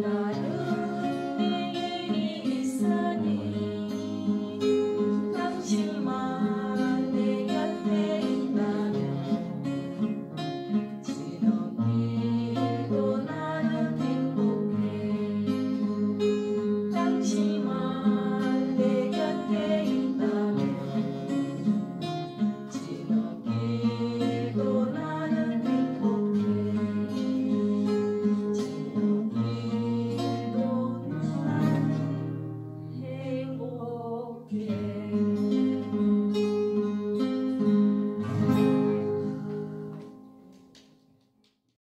night.